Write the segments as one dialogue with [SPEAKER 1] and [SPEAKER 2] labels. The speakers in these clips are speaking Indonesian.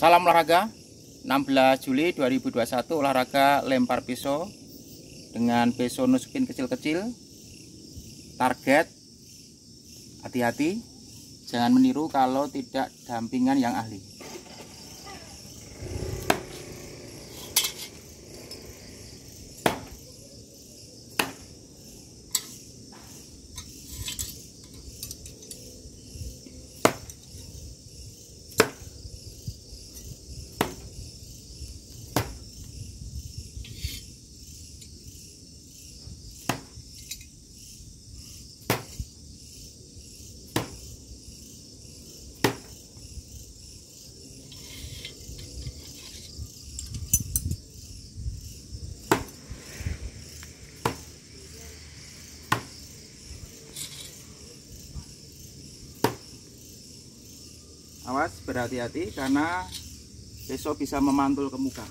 [SPEAKER 1] Salam olahraga 16 Juli 2021 olahraga lempar pisau dengan pisau nusukin kecil-kecil. Target hati-hati jangan meniru kalau tidak dampingan yang ahli awas berhati-hati karena besok bisa memantul ke muka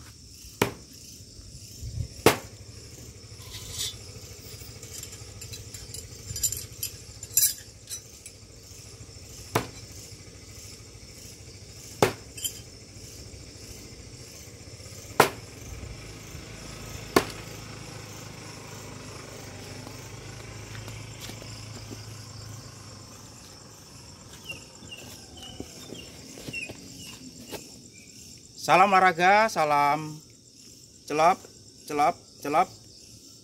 [SPEAKER 1] Salam olahraga, salam celap, celap, celap.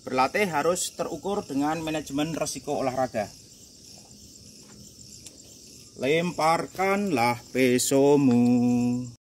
[SPEAKER 1] Berlatih harus terukur dengan manajemen resiko olahraga. Lemparkanlah pesomu.